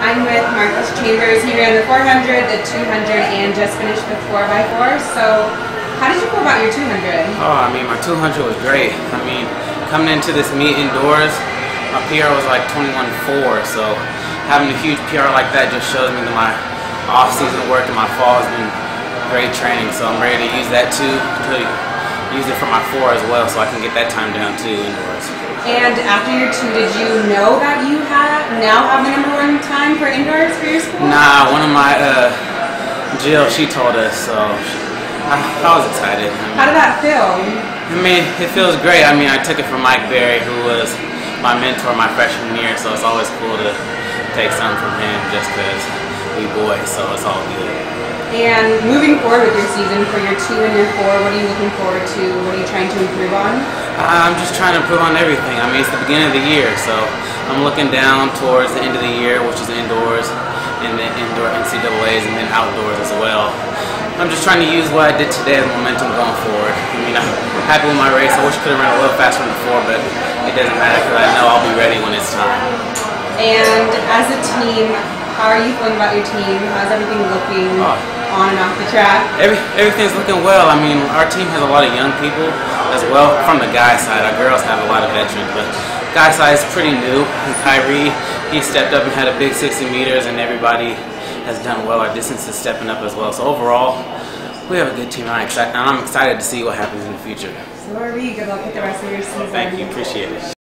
I'm with Marcus Chambers. He ran the 400, the 200, and just finished the 4x4. So, how did you go about your 200? Oh, I mean, my 200 was great. I mean, coming into this meet indoors, my PR was like 21.4, so having a huge PR like that just shows me that my off-season work and my fall has been great training. So I'm ready to use that too, to use it for my four as well, so I can get that time down too indoors. And after your two, did you know that you now have the number one time for indoors for your school? Nah, one of my uh, Jill, she told us, so I, I was excited. I mean, How did that feel? I mean, it feels great. I mean, I took it from Mike Berry, who was my mentor my freshman year, so it's always cool to take something from him just because we boys, so it's all good. And moving forward with your season for your two and your four, what are you looking forward to? What are you trying to improve on? I'm just trying to improve on everything. I mean, it's the beginning of the year, so I'm looking down towards the end of the year, which is indoors, and then indoor NCAAs, and then outdoors as well. I'm just trying to use what I did today as momentum going forward. I mean, I'm happy with my race. I wish I could have run a little faster than before, but it doesn't matter because I know I'll be ready when it's time. And as a team, how are you feeling about your team? How's everything looking Oh. on and off the track? Every, everything's looking well. I mean, our team has a lot of young people as well from the guy side. Our girls have a lot of veterans, but guy side is pretty new. And Kyree, he stepped up and had a big 60 meters, and everybody has done well. Our distance is stepping up as well. So overall, we have a good team, and I'm excited, and I'm excited to see what happens in the future. So are we. Good luck with the rest of your season. Thank you, appreciate it.